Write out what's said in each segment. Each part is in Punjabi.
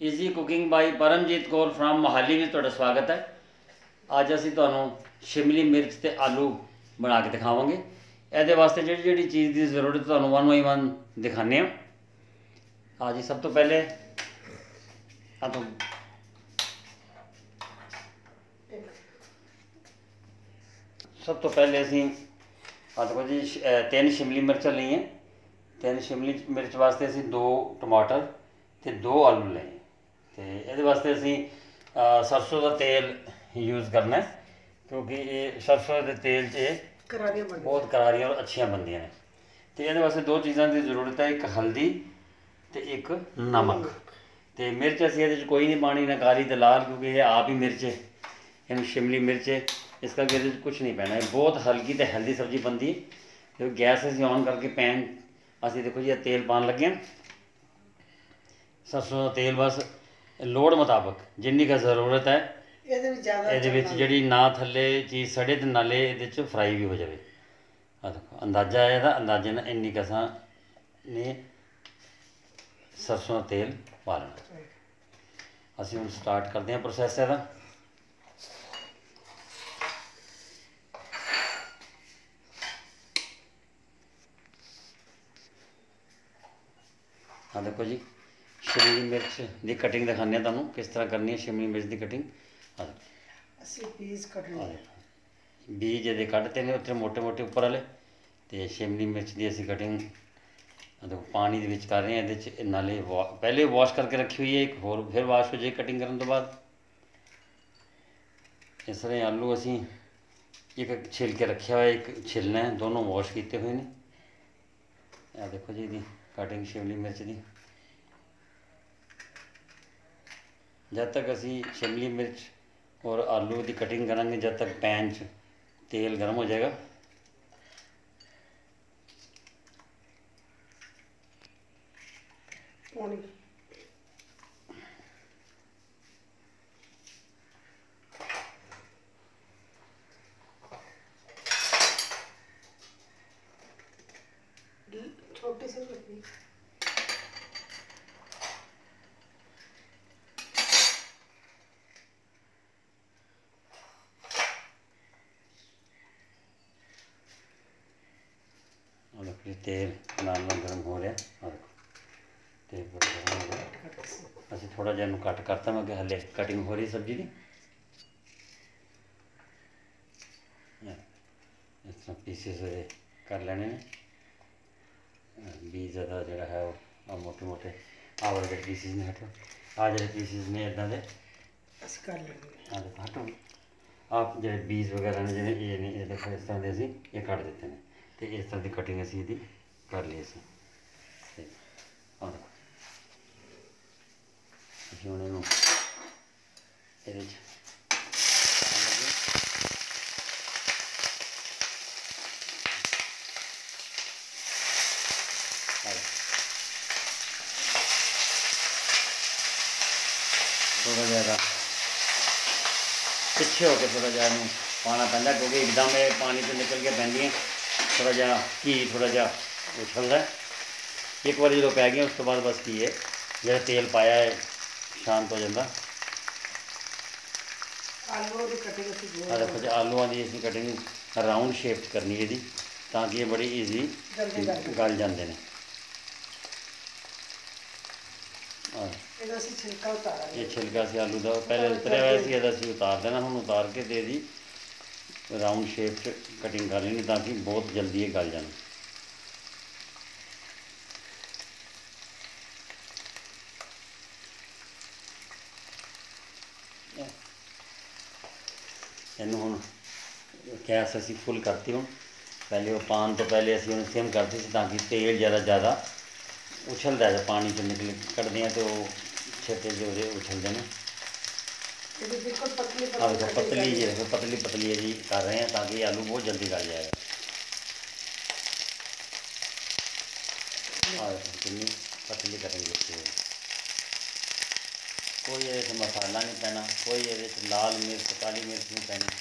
Easy cooking by Paramjit Kaur from Mohali ਵਿੱਚ ਤੁਹਾਡਾ ਸਵਾਗਤ ਹੈ। ਅੱਜ ਅਸੀਂ ਤੁਹਾਨੂੰ ਸ਼ਿਮਲੀ ਮਿਰਚ ਤੇ ਆਲੂ ਬਣਾ ਕੇ ਦਿਖਾਵਾਂਗੇ। ਇਹਦੇ ਵਾਸਤੇ ਜਿਹੜੀ ਜਿਹੜੀ ਚੀਜ਼ ਦੀ ਜ਼ਰੂਰਤ ਤੁਹਾਨੂੰ ਵਨ ਬਾਈ ਵਨ ਦਿਖਾਣੇ ਆ ਆ ਜੀ, ਸਭ ਤੋਂ ਪਹਿਲੇ ਆ ਤੋਂ ਸਭ ਤੋਂ ਪਹਿਲੇ ਅਸੀਂ ਆ ਦੇਖੋ ਜੀ ਤਿੰਨ ਸ਼ਿਮਲੀ ਮਿਰਚਾਂ ਲਈਆਂ। ਤਿੰਨ ਸ਼ਿਮਲੀ ਮਿਰਚ ਵਾਸਤੇ ਅਸੀਂ ਦੋ ਟਮਾਟਰ ਤੇ ਦੋ ਆਲੂ ਲਏ। ਤੇ ਇਹਦੇ ਵਾਸਤੇ ਅਸੀਂ ਸਰਸੋਂ ਦਾ ਤੇਲ ਯੂਜ਼ ਕਰਨਾ ਕਿਉਂਕਿ ਇਹ ਸਰਸੋਂ ਦੇ ਤੇਲ 'ਚ ਕਰਾਰੀਆਂ ਬਹੁਤ ਕਰਾਰੀਆਂ ਔਰ ਅੱਛੀਆਂ ਬਣਦੀਆਂ ਨੇ। ਤੇ ਇਹਦੇ ਵਾਸਤੇ ਦੋ ਚੀਜ਼ਾਂ ਦੀ ਜ਼ਰੂਰਤ ਹੈ ਇੱਕ ਹਲਦੀ ਤੇ ਇੱਕ ਨਮਕ। ਤੇ ਮਿਰਚ ਅਸੀਂ ਇਹਦੇ 'ਚ ਕੋਈ ਨਹੀਂ ਪਾਣੀ ਨਾ ਕਾਲੀ ਤੇ ਲਾਲ ਕਿਉਂਕਿ ਇਹ ਆਪ ਹੀ ਮਿਰਚ ਹੈ ਇਹਨੂੰ ਸ਼ਿਮਲੀ ਮਿਰਚ ਹੈ ਇਸ ਕਰਕੇ ਇਹਦੇ 'ਚ ਕੁਝ ਨਹੀਂ ਪੈਣਾ। ਇਹ ਬਹੁਤ ਹਲਕੀ ਤੇ ਹੈਲਦੀ ਸਬਜ਼ੀ ਬਣਦੀ ਹੈ। ਤੇ ਗੈਸ ਅਸੀਂ ਔਨ ਕਰਕੇ ਪੈਨ ਅਸੀਂ ਦੇਖੋ ਜੀ ਇਹ ਤੇਲ ਪਾਉਣ ਲੱਗੇ ਹਾਂ। ਸਰਸੋਂ ਦਾ ਤੇਲ ਬਸ ਲੋੜ ਮੁਤਾਬਕ ਜਿੰਨੀ ਕੁ ਜ਼ਰੂਰਤ ਹੈ ਇਹਦੇ ਵਿੱਚ ਜ਼ਿਆਦਾ ਇਹਦੇ ਵਿੱਚ ਜਿਹੜੀ ਨਾ ਥੱਲੇ ਚੀਜ਼ ਸੜੇ ਤੇ ਨਾਲੇ ਇਹਦੇ ਚ ਫਰਾਈ ਵੀ ਹੋ ਜਾਵੇ। ਆ ਦੇਖੋ ਅੰਦਾਜ਼ਾ ਹੈ ਇਹਦਾ ਅੰਦਾਜ਼ੇ ਨਾਲ ਇੰਨੀ ਕਸਾਂ ਨੇ ਸਰਸੋਂ ਦਾ ਤੇਲ ਪਾ ਲੈਣਾ। ਅਸੀਂ ਹੁਣ ਸਟਾਰਟ ਕਰਦੇ ਹਾਂ ਪ੍ਰੋਸੈਸ ਇਹਦਾ। ਆ ਦੇਖੋ ਜੀ। ਸ਼ਿਮਲੀ ਮਿਰਚ ਦੀ ਕਟਿੰਗ ਦਿਖਾਉਂਦੇ ਆ ਤੁਹਾਨੂੰ ਕਿਸ ਤਰ੍ਹਾਂ ਕਰਨੀ ਹੈ ਸ਼ਿਮਲੀ ਮਿਰਚ ਦੀ ਕਟਿੰਗ ਅਸੀਂ ਪੀਸ ਕੱਟਣੇ ਬੀਜ ਇਹਦੇ ਕੱਢਤੇ ਨੇ ਉੱਤੇ ਮੋٹے-ਮੋٹے ਉੱਪਰ ਵਾਲੇ ਤੇ ਸ਼ਿਮਲੀ ਮਿਰਚ ਦੀ ਅਸੀਂ ਕਟਿੰਗ ਦੇਖੋ ਪਾਣੀ ਦੇ ਵਿੱਚ ਕਰ ਰਹੇ ਆ ਇਹਦੇ ਚ ਨਾਲੇ ਪਹਿਲੇ ਵਾਸ਼ ਕਰਕੇ ਰੱਖੀ ਹੋਈ ਹੈ ਇੱਕ ਹੋਰ ਫਿਰ ਵਾਸ਼ ਹੋ ਜੇ ਕਟਿੰਗ ਕਰਨ ਤੋਂ ਬਾਅਦ। ਇਸ ਤਰ੍ਹਾਂ ਆਲੂ ਅਸੀਂ ਇੱਕ ਛਿਲ ਕੇ ਰੱਖਿਆ ਹੋਇਆ ਇੱਕ ਛਿਲਣਾ ਦੋਨੋਂ ਵਾਸ਼ ਕੀਤੇ ਹੋਏ ਨੇ। ਆ ਦੇਖੋ ਜੀ ਇਹਦੀ ਕਟਿੰਗ ਸ਼ਿਮਲੀ ਮਿਰਚ ਦੀ। ਜਦ ਤੱਕ ਅਸੀਂ ਸ਼ਿਮਲੀ ਮਿਰਚ ਔਰ ਆਲੂ ਦੀ ਕਟਿੰਗ ਕਰਾਂਗੇ, ਜਦ ਤੱਕ ਪੈਨ 'ਚ ਤੇਲ ਗਰਮ ਹੋ ਜਾਏਗਾ। ਪਾਣੀ। ਜੀ ਤੇਲ ਨਾਲ ਨਾਲ ਗਰਮ ਹੋ ਰਿਹਾ। ਆ ਦੇਖੋ ਤੇਲ ਬੜਾ ਗਰਮ ਹੋ ਗਿਆ ਅਸੀਂ ਥੋੜਾ ਜਿਹਾ ਇਹਨੂੰ ਕੱਟ ਕਰਤਾ ਮੈਂ ਕਿ ਹਲੇ ਕਟਿੰਗ ਹੋ ਰਹੀ ਸਬਜ਼ੀ ਦੀ। ਇਹ ਇਸ ਤਰ੍ਹਾਂ ਪੀਸਿਸ ਕਰ ਲੈਣੇ ਨੇ। ਬੀਜ ਦਾ ਜਿਹੜਾ ਹੈ ਉਹ ਮੋਟੇ ਮੋਟੇ ਆਹ ਵਾਲੇ ਪੀਸਿਸ ਨੇ ਹਟੋ। ਆ ਜਿਹੜੇ ਪੀਸਿਸ ਨੇ ਇਦਾਂ ਦੇ। ਅਸੀਂ ਕਰ ਆ ਦੇਖੋ ਹਟੋ। ਆਪ ਜਿਹੜੇ ਬੀਜ ਵਗੈਰਾ ਨੇ ਜਿਹੜੇ ਇਹ ਨੇ ਇਹ ਦੇਖੋ ਇਸ ਤਰ੍ਹਾਂ ਦੇ ਅਸੀਂ ਇਹ ਕੱਢ ਦਿੱਤੇ ਨੇ। ਤੇ ਇਸ ਤਰ੍ਹਾਂ ਦੀ ਕਟਿੰਗ ਅਸੀਂ ਇਹਦੀ ਕਰ ਲਈ ਅਸੀਂ ਤੇ ਦੇਖੋ। ਅਸੀਂ ਹੁਣ ਇਹਨੂੰ ਇਹਦੇ ਚ ਪਾਉਣ ਲੱਗੇ ਥੋੜ੍ਹਾ ਜਿਹਾ ਪਿੱਛੇ ਹੋ ਕੇ ਥੋੜਾ ਜਿਹਾ ਇਹਨੂੰ ਪਾਣਾ ਪੈਂਦਾ, ਕਿਉਂਕਿ ਇੱਕਦਮ ਇਹ ਪਾਣੀ ਤੋਂ ਨਿਕਲ ਕੇ ਪੈਂਦੀਆਂ ਥੋੜਾ ਜਿਹਾ ਘੀ ਥੋੜਾ ਜਿਹਾ ਉਛਲਦਾ। ਇੱਕ ਵਾਰੀ ਜਦੋਂ ਪੈ ਗਿਆ ਉਸ ਤੋਂ ਬਾਅਦ ਬਸ ਕੀ ਹੈ। ਜਿਹੜਾ ਤੇਲ ਪਾਇਆ ਹੈ ਸ਼ਾਂਤ ਹੋ ਜਾਂਦਾ। ਆਲੂ ਦੀ ਕਟਿੰਗ ਅਸੀਂ ਆ ਜੋ ਦੇਖੋ ਜੀ ਆਲੂਆਂ ਦੀ ਅਸੀਂ ਕਟਿੰਗ ਰਾਉਂਡ ਸ਼ੇਪ ਕਰਨੀ ਹੈ ਇਹਦੀ ਤਾਂ ਕਿ ਇਹ ਬੜੀ ਈਜ਼ੀ ਗਲ ਜਾਂਦੇ ਨੇ। ਆ ਇਹਦਾ ਅਸੀਂ ਛਿਲਕਾ ਉਤਾਰਾਂਗੇ। ਇਹ ਛਿਲਕਾ ਸੀ ਆਲੂ ਦਾ ਪਹਿਲੇ ਉਤਰਿਆ ਹੋਇਆ ਸੀ ਇਹਦਾ ਅਸੀਂ ਉਤਾਰ ਦੇਣਾ ਹੁਣ ਉਤਾਰ ਕੇ ਤੇ ਇਹਦੀ ਰਾਉਂਡ ਸ਼ੇਪ 'ਚ ਕਟਿੰਗ ਕਰ ਲੈਣੀ ਤਾਂ ਕਿ ਬਹੁਤ ਜਲਦੀ ਇਹ ਗਲ ਜਾਣ। ਇਹਨੂੰ ਹੁਣ ਗੈਸ ਅਸੀਂ ਫੁੱਲ ਕਰਤੀ ਹੁਣ। ਪਹਿਲੇ ਉਹ ਪਾਣ ਤੋਂ ਪਹਿਲੇ ਅਸੀਂ ਉਹਨੂੰ ਸਿਮ ਕਰਦੇ ਸੀ ਤਾਂ ਕਿ ਤੇਲ ਜ਼ਿਆਦਾ ਜ਼ਿਆਦਾ ਉਛਲਦਾ ਹੈ, ਪਾਣੀ ਚੋਂ ਨਿਕਲ ਕੱਢਦੇ ਹਾਂ ਤੇ ਉਹ ਛੇਤੇ ਜਿਹੇ ਉਹਦੇ ਉਛਲਦੇ ਨੇ। ਇਹਦੀ ਬਿਲਕੁਲ ਪਤਲੀ ਆ ਪਤਲੀ ਦੇਖੋ cutting ਪਤਲੀ ਕਰਨੀ ਜਿਹੀ ਦੇਖੋ ਪਤਲੀ ਪਤਲੀ ਜੀ ਕਰ ਰਹੇ ਹਾਂ ਤਾਂ ਕਿ ਆਲੂ ਬਹੁਤ ਜਲਦੀ ਗਲ ਜਾਏਗਾ ਆ ਦੇਖੋ ਕਿੰਨੀ ਪਤਲੀ ਕਟਿੰਗ ਕੀਤੀ ਹੈ ਕੋਈ ਇਹਦੇ 'ਚ ਮਸਾਲਾ ਨਹੀਂ ਪੈਣਾ ਕੋਈ ਇਹਦੇ 'ਚ ਲਾਲ ਮਿਰਚ ਕਾਲੀ ਮਿਰਚ ਨਹੀਂ ਪੈਣੀ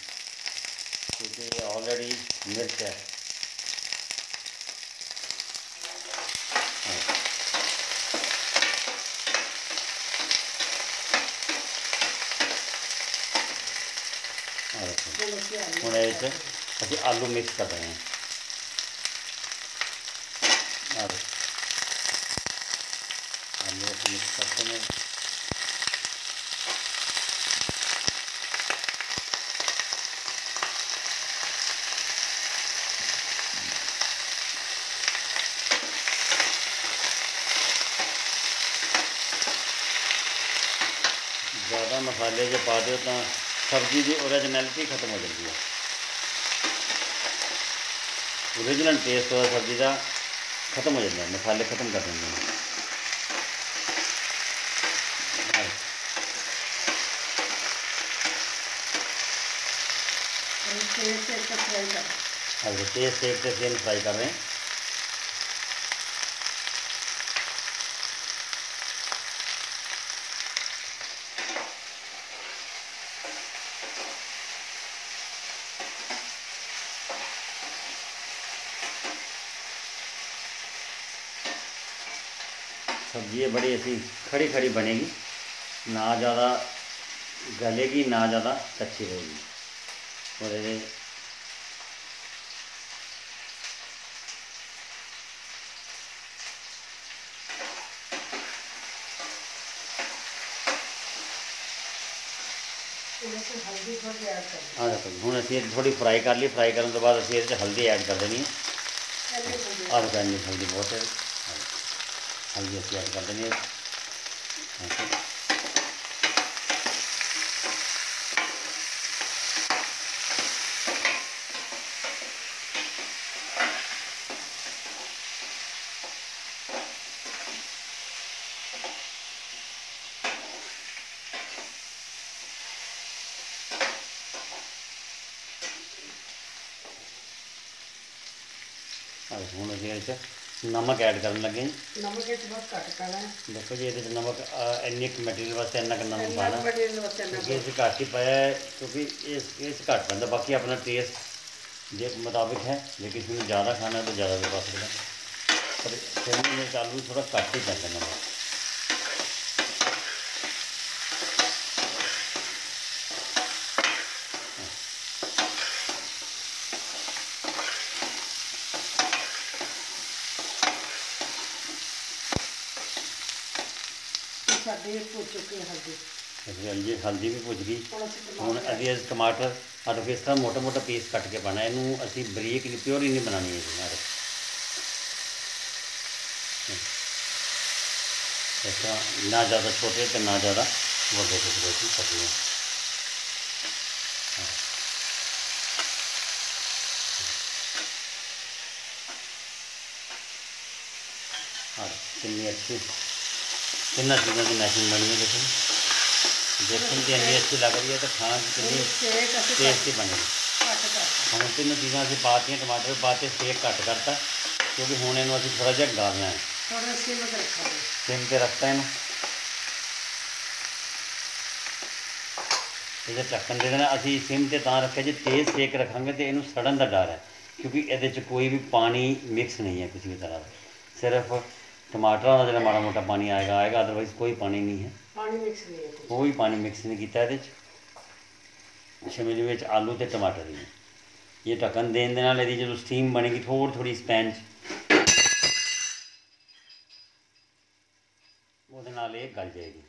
ਕਿਉਂਕਿ ਇਹ ਆਲਰੇਡੀ ਮਿਰਚ ਹੈ ਆਹ ਦੇਖੋ ਹੁਣ ਅਸੀਂ ਆਲੂ ਹੁਣ ਇਹਦੇ ਵਿੱਚ ਅਸੀਂ ਆਲੂ ਮਿਕਸ ਕਰ ਰਹੇ ਹਾਂ ਆਹ ਦੇਖੋ। ਆਲੂ ਅਸੀਂ ਮਿਕਸ ਕਰਤੇ ਨੇ ਜ਼ਿਆਦਾ ਮਸਾਲੇ ਜੇ ਪਾ ਦਿਓ ਤਾਂ ਸਬਜ਼ੀ ਦੀ ओरिजिनल टेस्ट और सब्ज़ी का ख़त्म हो जाता है मसाले ख़त्म कर देंगे। टेस्ट एक से फ्राई कर रहे हैं। बड़ी ऐसी खड़ी खड़ी बनेगी। ना ज़्यादा गलेगी ना ज़्यादा कच्ची रहेगी और ये हाँ देखो हूँ असं थोड़ी फ्राई कर ली। फ्राई करने तो बाद असं हल्दी ऐड कर देनी है। और हल्दी बहुत है। ਇੰਨੀ ਹਲਦੀ ਬਹੁਤ ਹੈ ਆਹ ਦੇਖੋ, ਹਲਦੀ ਅਸੀਂ ਨਮਕ ਐਡ ਕਰਨ ਲੱਗੇ ਨਮਕ ਇਸ ਬਸ ਘੱਟ ਕਰਨਾ ਦੇਖੋ ਜੀ ਇਹਦੇ ਵਿੱਚ ਨਮਕ ਇੰਨੇ ਕੁ ਮਟੀਰੀਅਲ ਵਾਸਤੇ ਇੰਨਾ ਕੁ ਨਮਕ ਪਾਣਾ ਮਟੀਰੀਅਲ ਵਾਸਤੇ ਇੰਨਾ ਘੱਟ ਹੀ ਪਾਇਆ ਕਿਉਂਕਿ ਇਸ ਇਸ ਘੱਟ ਪੈਂਦਾ। ਬਾਕੀ ਆਪਣਾ ਟੇਸਟ ਦੇ ਮੁਤਾਬਿਕ ਹੈ। ਜੇ ਕਿਸੇ ਨੂੰ ਜ਼ਿਆਦਾ ਖਾਣਾ ਹੈ ਤਾਂ ਜ਼ਿਆਦਾ ਪਾ ਸਕਦਾ। ਪਰ ਫਿਰ ਵੀ ਆਲੂ ਥੋੜਾ ਘੱਟ ਹੀ ਪੈਂਦਾ ਨਮਕ। ਅਸੀਂ ਹਲਦੀ ਹਲਦੀ ਵੀ ਭੁੱਜ ਗਈ ਹੁਣ ਅਸੀਂ ਹੁਣ टमाटर ਅਸੀਂ ਇਸ ਟਮਾਟਰ ਆਟੋ ਇਸ ਤਰ੍ਹਾਂ ਮੋਟੇ ਮੋਟੇ ਪੀਸ ਕੱਟ ਕੇ ਪਾਣਾ ਇਹਨੂੰ ਅਸੀਂ ਬਰੀਕ ਨਹੀਂ ਪਿਓਰ ਹੀ ਨਹੀਂ ਬਣਾਉਣੀ ਹੈ ਯਾਰ ਇਸ ਤਰ੍ਹਾਂ ਨਾ ਜ਼ਿਆਦਾ ਛੋਟੇ ਤੇ ਨਾ ਜ਼ਿਆਦਾ ਵੱਡੇ ਟੁਕੜੇ ਦੀ ਕੱਟਣੇ ਹਾਂ ਕਿੰਨੀ ਅੱਛੀ ਕਿੰਨਾ ਚੀਜ਼ਾਂ ਦੀ ਮੈਚਿੰਗ ਬਣੀ ਹੈ ਦੇਖੋ ਦੇਖਣ ਦੀ ਇੰਨੀ ਅੱਛੀ ਲੱਗ ਰਹੀ ਹੈ ਤੇ ਖਾਣ 'ਚ ਕਿੰਨੀ ਟੇਸਟੀ ਬਣੇਗੀ ਹੁਣ ਤਿੰਨ ਚੀਜ਼ਾਂ ਅਸੀਂ ਪਾਤੀਆਂ ਟਮਾਟਰ ਪਾਤੇ ਸੇਕ ਘੱਟ ਕਰਤਾ ਕਿਉਂਕਿ ਹੁਣ ਇਹਨੂੰ ਅਸੀਂ ਥੋੜਾ ਜਿਹਾ ਗਾਲਣਾ ਹੈ। ਥੋੜਾ ਸਿਮ ਤੇ ਰੱਖਾਂਗੇ। ਸਿਮ ਤੇ ਰੱਖਤਾ ਇਹਨੂੰ। ਇਹਦਾ ਢੱਕਣ ਦੇ ਦੇਣਾ ਅਸੀਂ ਸਿਮ ਤੇ ਤਾਂ ਰੱਖਿਆ ਜੇ ਤੇਜ਼ ਸੇਕ ਰੱਖਾਂਗੇ ਤੇ ਇਹਨੂੰ ਸੜਨ ਦਾ ਡਰ ਹੈ ਕਿਉਂਕਿ ਇਹਦੇ 'ਚ ਕੋਈ ਵੀ ਪਾਣੀ ਮਿਕਸ ਨਹੀਂ ਹੈ ਕਿਸੇ ਵੀ ਤਰ੍ਹਾਂ ਦਾ। ਸਿਰਫ ਟਮਾਟਰਾਂ ਦਾ ਜਿਹੜਾ ਮਾੜਾ ਮੋਟਾ ਪਾਣੀ ਆਏਗਾ ਆਏਗਾ ਅਦਰਵਾਈਜ਼ ਕੋਈ ਪਾਣੀ ਨਹੀਂ ਹੈ। ਪਾਣੀ ਮਿਕਸ ਨਹੀਂ ਹੈ ਕੋਈ ਪਾਣੀ ਮਿਕਸ ਨਹੀਂ ਕੀਤਾ ਇਹਦੇ 'ਚ। ਸ਼ਿਮਲੇ ਵਿੱਚ ਆਲੂ ਤੇ ਟਮਾਟਰ ਹੀ ਨੇ। ਇਹ ਢੱਕਣ ਦੇਣ ਦੇ ਨਾਲ ਇਹਦੀ ਜਦੋਂ ਸਟੀਮ ਬਣੇਗੀ ਥੋੜੀ ਥੋੜੀ ਸਪੈਨ 'ਚ। ਉਹਦੇ ਨਾਲ ਇਹ ਗਲ ਜਾਏਗੀ।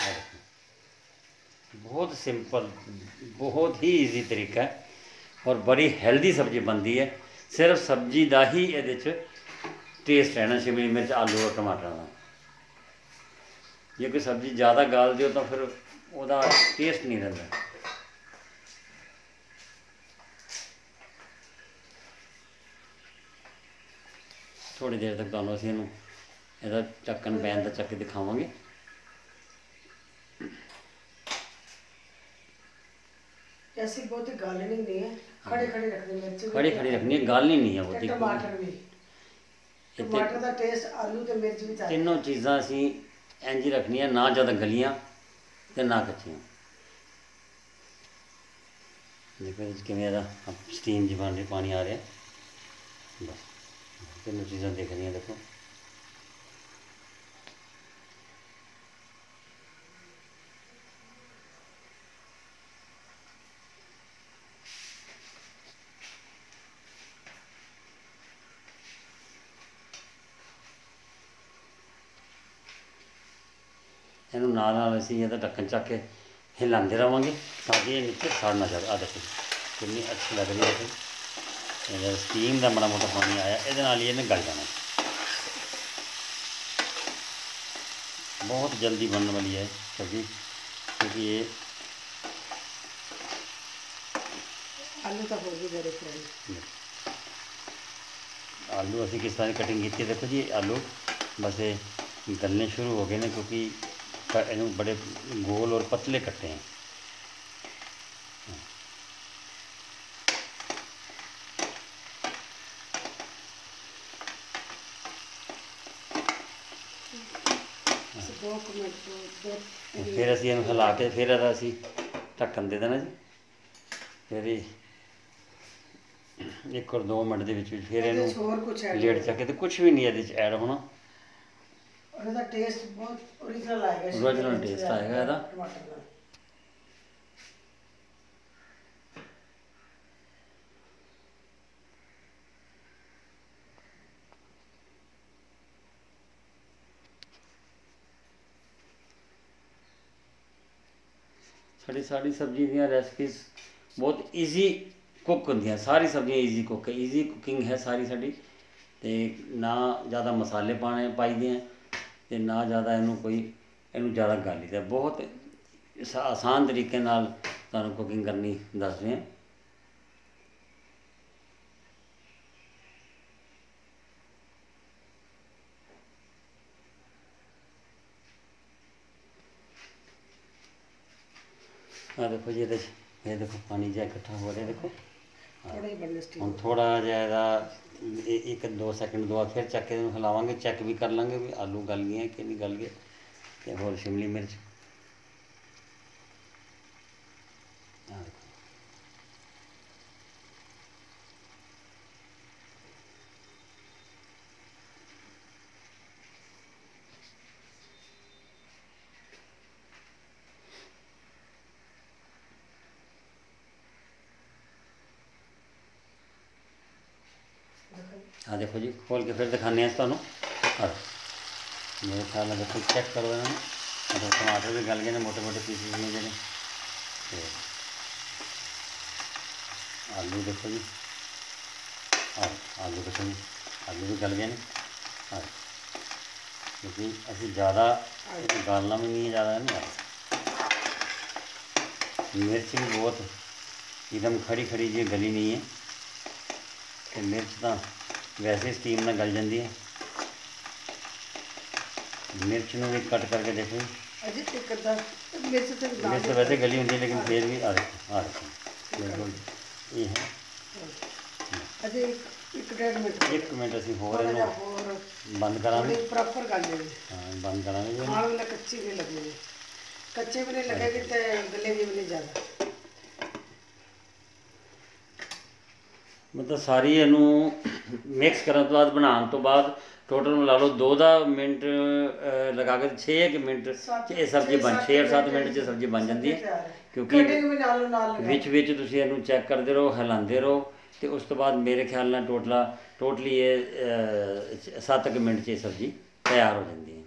ਆਹ ਦੇਖੋ। ਬਹੁਤ ਸਿੰਪਲ ਬਹੁਤ ਹੀ ਈਜ਼ੀ ਤਰੀਕਾ ਹੈ। ਔਰ ਬੜੀ ਹੈਲਦੀ ਸਬਜ਼ੀ ਬਣਦੀ ਹੈ। ਸਿਰਫ ਸਬਜ਼ੀ ਦਾ ਹੀ ਇਹਦੇ 'ਚ ਟੇਸਟ ਹੈ ਨਾ ਸ਼ਿਮਲੀ ਮਿਰਚ ਆਲੂ ਔਰ ਟਮਾਟਰ ਦਾ। ਜੇ ਕੋਈ ਸਬਜ਼ੀ ਜ਼ਿਆਦਾ ਗਾਲ ਦਿਓ ਤਾਂ ਫਿਰ ਉਹਦਾ ਟੇਸਟ ਨਹੀਂ ਰਹਿੰਦਾ। ਥੋੜੀ ਦੇਰ ਤੱਕ ਤੁਹਾਨੂੰ ਅਸੀਂ ਇਹਨੂੰ ਇਹਦਾ ਚੱਕਣ ਬੈਨ ਦਾ ਚੱਕ ਕੇ ਦਿਖਾਵਾਂਗੇ। ਐਸੀ ਬਹੁਤ ਗੱਲ ਨਹੀਂ ਹੈ। ਖੜੇ ਖੜੇ ਰੱਖਣੀ ਮਿਰਚ ਖੜੇ ਖੜੇ ਰੱਖਣੀ ਗੱਲ ਨਹੀਂ ਨਹੀਂ ਹੈ ਬਹੁਤੀ। ਟਮਾਟਰ ਵੀ। ਟਮਾਟਰ ਦਾ ਟੇਸਟ ਆਲੂ ਤੇ ਮਿਰਚ ਵਿੱਚ ਆ ਤਿੰਨੋਂ ਚੀਜ਼ਾਂ ਅਸੀਂ ਇੰਜ ਹੀ ਰੱਖਣੀਆਂ ਨਾ ਜ਼ਿਆਦਾ ਗਲੀਆਂ ਤੇ ਨਾ ਕੱਚੀਆਂ। ਦੇਖੋ 'ਚ ਕਿਵੇਂ ਇਹਦਾ ਸਟੀਮ ਜੀ ਬਣ ਰਹੀ ਪਾਣੀ ਆ ਰਿਹਾ। ਬਸ ਤਿੰਨੋਂ ਚੀਜ਼ਾਂ ਦੇਖ ਰਹੀਆਂ ਦੇਖੋ ਇਹਨੂੰ ਨਾਲ ਅਸੀਂ ਇਹਦਾ ਢੱਕਣ ਚੱਕ ਕੇ ਹਿਲਾਉਂਦੇ ਰਵਾਂਗੇ ਤਾਂ ਕਿ ਇਹ ਨੀਚੇ ਸੜ ਨਾ ਜਾਵੇ। ਆ ਦੇਖੋ ਕਿੰਨੀ ਅੱਛੀ ਲੱਗ ਰਹੀ ਹੈ ਇਹ। ਇਹਦਾ ਸਟੀਮ ਦਾ ਮਾੜਾ ਮੋਟਾ ਪਾਣੀ ਆਇਆ ਇਹਦੇ ਨਾਲ ਹੀ ਇਹਨੇ ਗਲ ਜਾਣਾ। ਬਹੁਤ ਜਲਦੀ ਬਣਨ ਵਾਲੀ ਹੈ ਸਬਜ਼ੀ ਕਿਉਂਕਿ ਇਹ ਆਲੂ ਤਾਂ ਹੋਰ ਵੀ ਬੜੇ ਫਰਾਈ। ਆਲੂ ਅਸੀਂ ਕਿਸ ਤਰ੍ਹਾਂ ਦੀ ਕਟਿੰਗ ਕੀਤੀ ਹੈ? ਦੇਖੋ ਜੀ ਆਲੂ ਬਸ ਇਹ ਗਲਨੇ ਸ਼ੁਰੂ ਹੋ ਗਏ ਨੇ ਕਿਉਂਕਿ ਬੜੇ ਗੋਲ ਔਰ ਪਤਲੇ ਕੱਟੇ हैं ਫਿਰ ਅਸੀਂ ਇਹਨੂੰ ਹਿਲਾ ਕੇ ਫਿਰ ਇਹਦਾ ਅਸੀਂ ਢੱਕਣ ਦੇ ਦੇਣਾ ਜੀ। ਫਿਰ ਇਹ ਇੱਕ ਔਰ ਦੋ ਮਿੰਟ ਦੇ ਵਿੱਚ ਵਿੱਚ ਫਿਰ ਇਹਨੂੰ ਲੇਟ ਚੱਕੇ ਤੇ ਕੁਝ ਵੀ ਨਹੀਂ ਇਹਦੇ ਚ ਐਡ ਹੋਣਾ। ਟੇਸਟ ਬਹੁਤ ਓਰੀਜਨਲ ਆਏਗਾ ਦਾ, ਆਏਗਾ ਇਹਦਾ। ਟਮਾਟਰ ਦਾ ਸਾਡੀ ਸਾਡੀ ਸਬਜ਼ੀ ਦੀਆਂ ਰੈਸਪੀਜ਼ ਬਹੁਤ ਈਜ਼ੀ ਕੁੱਕ ਹੁੰਦੀਆਂ ਸਾਰੀ ਸਬਜ਼ੀਆਂ ਈਜ਼ੀ ਕੁੱਕ ਹੈ ਈਜ਼ੀ ਕੁਕਿੰਗ ਹੈ ਸਾਰੀ ਸਾਡੀ ਤੇ ਨਾ ਜ਼ਿਆਦਾ ਮਸਾਲੇ ਪਾਣੇ ਪਾਈਦੇ ਆ ਤੇ ਨਾ ਜ਼ਿਆਦਾ ਇਹਨੂੰ ਕੋਈ, ਇਹਨੂੰ ਜ਼ਿਆਦਾ ਗਾਲੀ ਦਾ ਬਹੁਤ ਆਸਾਨ ਤਰੀਕੇ ਨਾਲ ਤੁਹਾਨੂੰ ਕੁਕਿੰਗ ਕਰਨੀ ਦੱਸਦੇ ਹਾਂ। ਆ ਦੇਖੋ ਜੀ ਇਹਦੇ 'ਚ, ਇਹ ਦੇਖੋ ਪਾਣੀ ਜਿਹਾ ਇਕੱਠਾ ਹੋ ਰਿਹਾ, ਦੇਖੋ। ਹੁਣ ਥੋੜਾ ਜਿਹਾ ਇਹਦਾ ਇਹ- ਇੱਕ ਦੋ ਸੈਕਿੰਡ ਦੋ ਫਿਰ ਚੱਕ ਕੇ ਇਹਨੂੰ ਹਿਲਾਵਾਂਗੇ ਚੈੱਕ ਵੀ ਕਰ ਲਾਂਗੇ ਵੀ ਆਲੂ ਗਲ ਗਏ ਕਿ ਨਹੀਂ ਗਲ ਗਏ। ਤੇ ਹੋਰ ਸ਼ਿਮਲੀ ਮਿਰਚ ਆਹ ਦੇਖੋ। ਆ ਦੇਖੋ ਜੀ ਖੋਲ ਕੇ ਫਿਰ ਦਿਖਾਉਂਦੇ ਹਾਂ ਤੁਹਾਨੂੰ ਆ ਮੇਰੇ ਖਿਆਲ ਨਾਲ ਦੇਖੋ ਚੈੱਕ ਕਰੋ ਇਹਨਾਂ ਨੂੰ ਮਤਲਬ ਟਮਾਟਰ ਵੀ ਗਲ ਗਏ ਨੇ ਮੋਟੇ ਮੋਟੇ ਪੀਸਿਸ ਨੇ ਜਿਹੜੇ ਤੇ ਆਲੂ ਦੇਖੋ ਜੀ ਆ ਆਲੂ ਦੇਖੋ ਜੀ ਆਲੂ ਵੀ ਗਲ ਗਏ ਨੇ ਆ ਕਿਉਂਕਿ ਅਸੀਂ ਜ਼ਿਆਦਾ ਇਹਨੂੰ ਗਾਲਣਾ ਵੀ ਨਹੀਂ ਹੈ, ਜ਼ਿਆਦਾ ਨਹੀਂ ਆ ਮਿਰਚ ਵੀ ਬਹੁਤ ਇੱਕਦਮ ਖੜੀ ਖੜੀ ਜਿਹੀ ਗਲੀ ਨਹੀਂ ਹੈ ਤੇ ਮਿਰਚ ਤਾਂ ਵੈਸੇ ਸਟੀਮ ਨਾਲ ਗਲ ਜਾਂਦੀ ਹੈ। ਮਿਰਚ ਨੂੰ ਵੀ ਕੱਟ ਕਰਕੇ ਦੇਖੋ। ਜੀ। ਅਜੇ ਇੱਕ ਅੱਧਾ ਮਿਰਚ ਤੇ ਲਾ ਮਿਰਚ ਤਾਂ ਵੈਸੇ ਗਲੀ ਹੁੰਦੀ ਲੇਕਿਨ ਫਿਰ ਵੀ ਆ ਆ ਬਿਲਕੁਲ ਇਹ ਹੈ। ਅਜੇ ਇੱਕ ਡੇਢ ਮਿੰਟ। ਇੱਕ ਮਿੰਟ ਅਸੀਂ ਹੋਰ ਇਹਨੂੰ ਹੋਰ ਬੰਦ ਕਰਾਂਗੇ। ਪ੍ਰੋਪਰ ਕਰ ਲੈਣੀ ਹਾਂ। ਬੰਦ ਕਰਾਂਗੇ ਜੀ। ਖਾਣ ਵੇਲੇ ਕੱਚੀ ਵੀ ਲੱਗੇਗੀ ਕੱਚੇ ਵੀ ਨਹੀਂ ਲੱਗੇਗੀ ਤੇ ਗਲੇਗੀ ਵੀ ਨਹੀਂ ਜ਼ਿਆਦਾ। ਮਤਲਬ ਸਾਰੀ ਇਹਨੂੰ ਮਿਕਸ ਕਰਨ ਤੋਂ ਬਾਅਦ ਬਣਾਉਣ ਤੋਂ ਬਾਅਦ ਟੋਟਲ ਮਿਲਾ ਲਓ 2 ਦਾ ਮਿੰਟ ਲਗਾ ਕੇ 6 ਕਿ ਮਿੰਟ ਚ ਇਹ ਸਬਜ਼ੀ ਬਣ 6-7 ਮਿੰਟ ਚ ਸਬਜ਼ੀ ਬਣ ਜਾਂਦੀ ਹੈ। ਕਿਉਂਕਿ ਵਿੱਚ ਵਿੱਚ ਤੁਸੀਂ ਇਹਨੂੰ ਚੈੱਕ ਕਰਦੇ ਰਹੋ ਹਿਲਾਉਂਦੇ ਰਹੋ ਤੇ ਉਸ ਤੋਂ ਬਾਅਦ ਮੇਰੇ ਖਿਆਲ ਨਾਲ ਟੋਟਲਾ ਟੋਟਲੀ ਇਹ 7 ਕੁ ਮਿੰਟ 'ਚ ਇਹ ਸਬਜ਼ੀ ਤਿਆਰ ਹੋ ਜਾਂਦੀ ਹੈ।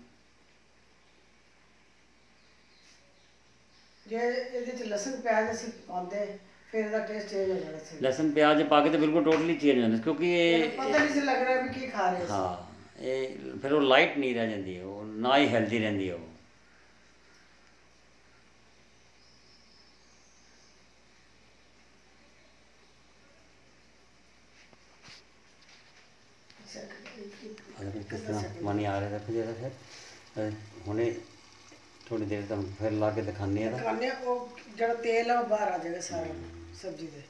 ਜੇ ਇਹਦੇ ਚ ਲਸਣ ਪਿਆਜ਼ ਅਸੀਂ ਪਾਉਂਦੇ ਫਿਰ ਇਹਦਾ ਟੇਸਟ ਚੇਂਜ ਹੋ ਜਾਣਾ ਸੀ ਲਸਣ ਪਿਆਜ਼ ਪਾ ਕੇ ਤੇ ਬਿਲਕੁਲ ਟੋਟਲੀ ਚੇਂਜ ਹੋ ਜਾਂਦਾ ਕਿਉਂਕਿ ਇਹ ਪਤਾ ਨਹੀਂ ਸੀ ਲੱਗ ਰਿਹਾ ਵੀ ਕੀ ਖਾ ਰਹੇ ਸੀ। ਹਾਂ ਇਹ ਫਿਰ ਉਹ ਲਾਈਟ ਨਹੀਂ ਰਹਿ ਜਾਂਦੀ ਉਹ ਨਾ ਹੀ ਹੈਲਦੀ ਰਹਿੰਦੀ ਉਹ। ਅਗਰ ਕਿਸ ਤਰ੍ਹਾਂ? ਪਾਣੀ ਆ ਰਿਹਾ ਜਿਹੜਾ ਫਿਰ ਹੁਣੇ ਥੋੜੀ ਦੇਰ ਤੱਕ ਫਿਰ ਲਾ ਕੇ ਦਿਖਾਉਂਦੇ ਆ ਖਾਣੇ ਉਹ ਜਿਹੜਾ ਤੇਲ ਆ ਉਹ ਬਾਹਰ ਆ ਜਾਏਗਾ ਸਾਰਾ ਸਬਜ਼ੀ ਦੇ।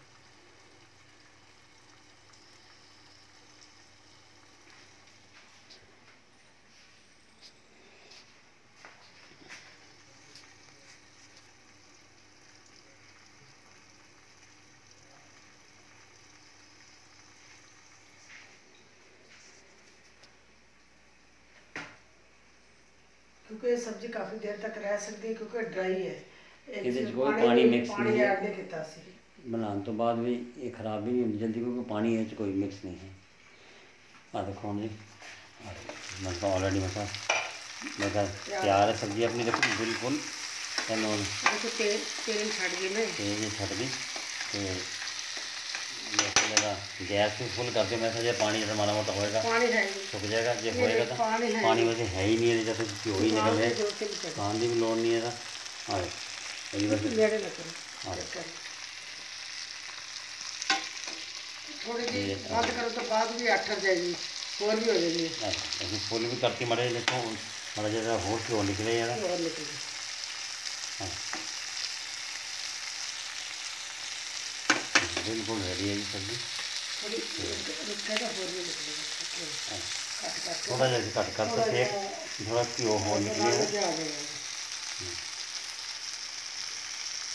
ਕਿਉਂਕਿ ਇਹ ਸਬਜ਼ੀ ਕਾਫੀ ਦੇਰ ਤੱਕ ਰਹਿ ਸਕਦੀ ਹੈ ਕਿਉਂਕਿ ਡਰਾਈ ਹੈ ਇਹ ਇਹਦੇ 'ਚ ਚ ਕੋਈ ਪਾਣੀ ਵੀ- mix ਪਾਣੀ ਨਹੀਂ ਹੈ। ਐਡ ਨਹੀਂ ਕੀਤਾ ਸੀ ਬਣਾਉਣ ਤੋਂ ਬਾਅਦ ਵੀ ਇਹ ਖਰਾਬ ਵੀ ਨਹੀਂ ਹੁੰਦੀ ਜਲਦੀ ਕਿਉਂਕਿ ਪਾਣੀ ਇਹ 'ਚ ਕੋਈ ਮਿਕਸ ਨਹੀਂ ਹੈ। ਆ ਦੇਖੋ ਹੁਣ ਜੀ। ਆਹ ਦੇਖੋ, ਮਸਾਲਾ ਆਲਰੇਡੀ ਮਸਾਲਾ ਮੈਂ ਕਿਹਾ ਤਿਆਰ ਹੈ ਸਬਜ਼ੀ ਆਪਣੀ ਦੇਖੋ ਬਿਲਕੁਲ ਇਹਨੂੰ ਹੁਣ ਦੇਖੋ ਤੇਲ ਤੇਲ ਛੱਡ ਗਏ ਨੇ ਤੇਜ਼ ਹੀ ਛੱਡ ਦੀ ਤੇ ਮੈਂ ਲਗਾ ਗੈਸ ਵੀ ਫੁੱਲ ਕਰਕੇ ਮੈਂ ਕਿਹਾ ਜੇ ਪਾਣੀ ਜਦ ਮਾੜਾ ਮੋਟਾ ਹੋਏਗਾ ਪਾਣੀ ਹੈ ਨਹੀਂ ਸੁੱਕ ਜਾਏਗਾ ਜੇ ਇਹਦੇ ਹੋਏਗਾ ਤਾਂ ਪਾਣੀ ਹੈ ਪਾਣੀ ਵੈਸੇ ਹੈ ਹੀ ਨਹੀਂ ਇਹਦੇ ਜਦ ਘਿਓ ਹੀ ਨਿਕਲ ਰਿਹਾ ਜੋ ਤੇ ਵੀ ਖਾਣ ਦੀ ਵੀ ਲੋੜ ਨਹੀਂ ਇਹਦਾ ਹਾਂ ਇਹਦੀ ਬਸ ਨੇੜੇ ਲੱਗ ਹਾਂ। ਥੋੜੀ ਜਿਹੀ ਬੰਦ ਕਰਨ ਤੋਂ ਬਾਅਦ ਵੀ ਅੱਠ ਜਾਏਗੀ ਹੋਰ ਵੀ ਹੋ ਜਾਏਗੀ ਹਾਂ, ਅਸੀਂ ਫੁੱਲ ਵੀ ਕਰਤੀ ਮੜੇ ਦੇਖੋ ਮੜਾ ਜਿਹੜਾ ਹੋਰ ਘਿਓ ਨਿਕਲੇ ਇਹਦਾ ਹੋਰ ਨਿਕਲ ਹਾਂ ਬਿਲਕੁਲ ਰੈਡੀ ਹੈ ਜੀ ਸਬਜ਼ੀ ਥੋੜੀ ਰੁੱਖਾ ਦਾ ਹੋਰ ਵੀ ਨਿਕਲੇਗਾ ਹਾਂ। ਕੱਟ ਕੱਟ ਥੋੜਾ ਜਿਹਾ ਅਸੀਂ ਕੱਟ ਕਰਤਾ ਫੇਰ ਥੋੜਾ ਘਿਓ ਹੋਰ ਨਾਲ ਨਿਕਲੇ ਜਾ ਜਾਏਗਾ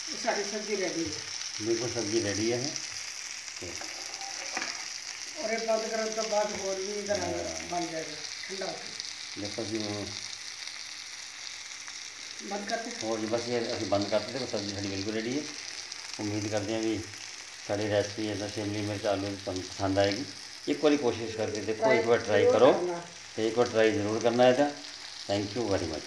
ਇਹ ਸਾਡੀ ਸਬਜ਼ੀ ਰੈਡੀ ਹੈ ਬਿਲਕੁਲ ਸਬਜ਼ੀ ਰੈਡੀ ਹੈ ਇਹ। ਤੇ ਔਰ ਇਹਦਾ ਸਾਡੀ ਰੈਸਪੀ ਇਹਦਾ ਸ਼ਿਮਲੀ ਮਿਰਚ ਆਲੂ ਤੁਹਾਨੂੰ ਪਸੰਦ ਆਏਗੀ। ਇੱਕ ਵਾਰੀ ਕੋਸ਼ਿਸ਼ ਕਰਕੇ ਦੇਖੋ ਇੱਕ ਵਾਰ ਟਰਾਈ ਕਰੋ। ਤੇ ਇੱਕ ਵਾਰ ਟਰਾਈ ਜ਼ਰੂਰ ਕਰਨਾ ਤਾਂ ਥੈਂਕ ਯੂ ਵੈਰੀ ਮਚ